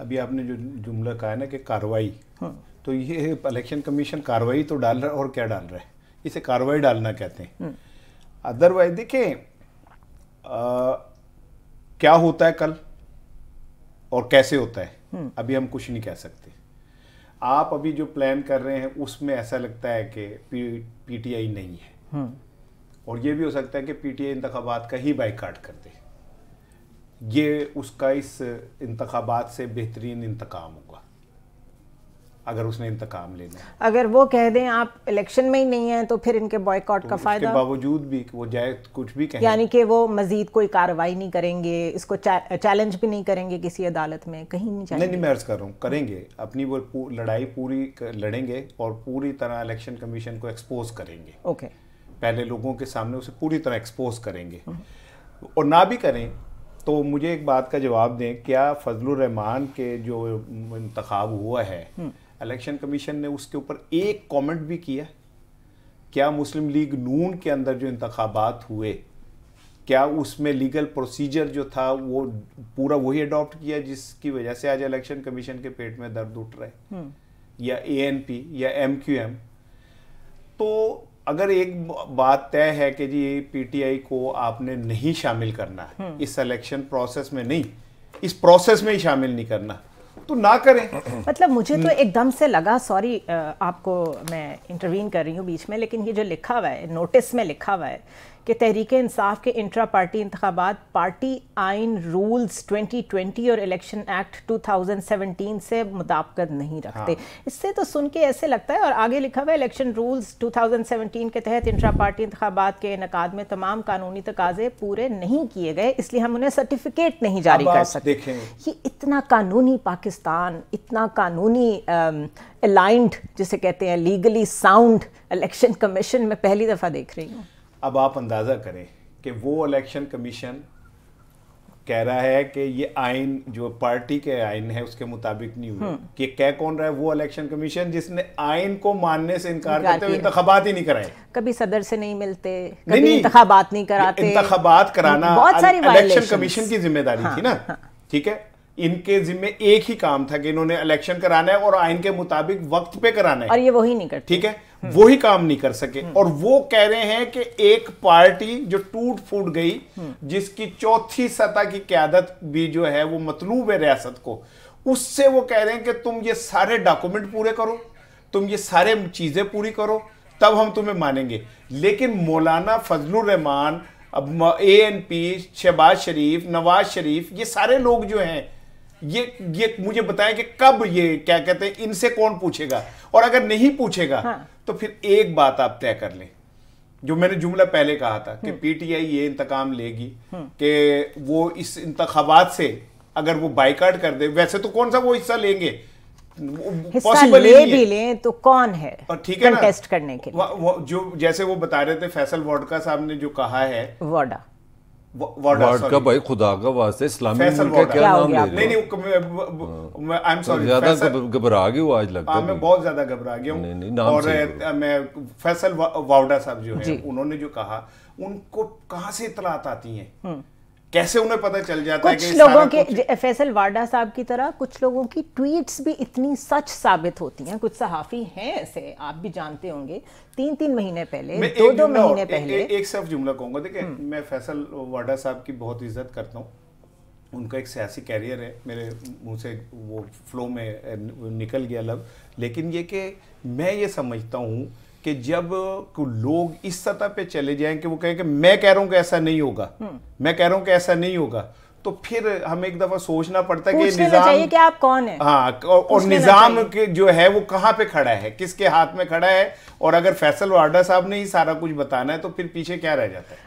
अभी आपने जो जुमला कहा है ना कि कार्रवाई हाँ। तो ये इलेक्शन कमीशन कार्रवाई तो डाल रहा है और क्या डाल रहा है? इसे कार्रवाई डालना कहते हैं। अदरवाइज़ देखें क्या होता है कल और कैसे होता है? अभी हम कुछ नहीं कह सकते। आप अभी जो प्लान कर रहे हैं उसमें ऐसा लगता है कि पी पीटीआई नहीं है। और ये भी हो सकता है कि पीटीआई इंतबात का ही बाइकाट कर दे। ये उसका इस इंतबात से बेहतरीन इंतकाम होगा अगर उसने इंतकाम लेना अगर वो कह दें आप इलेक्शन में ही नहीं है तो फिर इनके बॉयकॉट तो का उसके फ़ायदा? बावजूद भी वो जाए कुछ भी कहें। यानी कि वो मजीद कोई कार्रवाई नहीं करेंगे इसको चैलेंज भी नहीं करेंगे किसी अदालत में कहीं नहीं जाएँगे नहीं नहीं मैं अर्ज़ कर रहा हूँ करेंगे। अपनी वो पू- लड़ाई पूरी लड़ेंगे और पूरी तरह इलेक्शन कमीशन को एक्सपोज करेंगे। ओके पहले लोगों के सामने उसे पूरी तरह एक्सपोज करेंगे। और ना भी करें तो मुझे एक बात का जवाब दें क्या फजलुर रहमान के जो इंतखाब हुआ है इलेक्शन कमीशन ने उसके ऊपर एक कमेंट भी किया? क्या मुस्लिम लीग नून के अंदर जो इंतखाबात हुए क्या उसमें लीगल प्रोसीजर जो था वो पूरा वही अडॉप्ट किया जिसकी वजह से आज इलेक्शन कमीशन के पेट में दर्द उठ रहा है? या एएनपी या एमक्यूएम तो अगर एक बात तय है कि जी पीटीआई को आपने नहीं शामिल करना है इस सिलेक्शन प्रोसेस में नहीं इस प्रोसेस में ही शामिल नहीं करना तो ना करें। मतलब मुझे तो एकदम से लगा सॉरी आपको मैं इंटरवीन कर रही हूँ बीच में लेकिन ये जो लिखा हुआ है नोटिस में लिखा हुआ है कि तहरीक इंसाफ के इंट्रा पार्टी इंतबात पार्टी आइन रूल्स 2020 और इलेक्शन एक्ट 2017 से मुताबकत नहीं रखते। हाँ। इससे तो सुन के ऐसे लगता है और आगे लिखा हुआ है इलेक्शन रूल्स 2017 के तहत इंट्रा पार्टी इंतबात के इनकाद में तमाम कानूनी तकाजे पूरे नहीं किए गए इसलिए हम उन्हें सर्टिफिकेट नहीं जारी कर सकते। ये इतना कानूनी पाकिस्तान इतना कानूनी अलाइंड जिसे कहते हैं लीगली साउंड इलेक्शन कमीशन में पहली दफ़ा देख रही हूँ। अब आप अंदाज़ा करें कि वो इलेक्शन कमीशन कह रहा है कि ये आइन जो पार्टी के आइन है उसके मुताबिक नहीं हुए। कि कह कौन रहा है? वो इलेक्शन कमीशन जिसने आइन को मानने से इनकार करते हुए किया। इंतखाबात ही नहीं कराए। कभी सदर से नहीं मिलते कभी नहीं। इंतखाबात नहीं कराते। इंतखाबात कराना बहुत सारी इलेक्शन कमीशन की ज़िम्मेदारी हाँ, थी ना ठीक है? इनके जिम्मे एक ही काम था कि इन्होंने इलेक्शन कराना है और आइन के मुताबिक वक्त पे कराना है। और ये वही नहीं कर ठीक है? वो ही काम नहीं कर सके। और वो कह रहे हैं कि एक पार्टी जो टूट फूट गई जिसकी चौथी सतह की क्यादत भी जो है वो मतलूब है रियासत को उससे वो कह रहे हैं कि तुम ये सारे डॉक्यूमेंट पूरे करो तुम ये सारे चीज़ें पूरी करो तब हम तुम्हें मानेंगे। लेकिन मौलाना फजलुर रहमान अब A N P Shahbaz Sharif Nawaz Sharif ये सारे लोग जो हैं ये ये मुझे बताएँ कि कब ये क्या कहते हैं इनसे कौन पूछेगा? और अगर नहीं पूछेगा हाँ। तो फिर एक बात आप तय कर लें। जो मैंने जुमला पहले कहा था कि पीटीआई ये इंतकाम लेगी कि वो इस इंतखाबात से अगर वो बाइकाट कर दे वैसे तो कौन सा वो हिस्सा लेंगे? पॉसिबल ले भी लें तो कौन है और ठीक है ना? कंटेस्ट करने के लिए? वो- वो जो जैसे वो बता रहे थे फैसल वोडका साहब ने जो कहा है वाडा। वो- कप वार्ड का भाई खुदा का वास्ते इस्लामी मुल्क का क्या नाम ले नहीं रहे नहीं आई एम सॉरी ज़्यादा घबरा गए हो आज लगता हाँ है मैं बहुत ज़्यादा घबरा गया नहीं, नहीं, और। मैं फैसल वाउडा वावडा साहब जो। है उन्होंने जो कहा उनको कहाँ से इतलात आती हैं कैसे उन्हें पता चल जाता कुछ है कि लोगों के कुछ- ज- फैसल वाडा साहब की तरह कुछ लोगों की ट्वीट्स भी इतनी सच साबित होती हैं। कुछ सहाफी हैं ऐसे आप भी जानते होंगे। तीन तीन महीने पहले दो दो महीने पहले ए- ए, एक सिर्फ़ जुमला कहूँगा। देखिए मैं फैसल वाडा साहब की बहुत इज़्ज़त करता हूँ। उनका एक सियासी कैरियर है। मेरे मुँह से वो फ्लो में निकल गया लफ्ज लेकिन ये कि मैं ये समझता हूँ कि जब लोग इस सतह पे चले जाएँ कि वो कहें कि मैं कह रहा हूँ कि ऐसा नहीं होगा। मैं कह रहा हूँ कि ऐसा नहीं होगा। तो फिर हमें एक दफ़ा सोचना पड़ता है कि निज़ाम चाहिए निज़ाम कि आप कौन है? हाँ और- और निज़ाम के जो है वो कहाँ पे खड़ा है? किसके हाथ में खड़ा है? और अगर फैसल वाडा साहब ने ही सारा कुछ बताना है तो फिर पीछे क्या रह जाता है?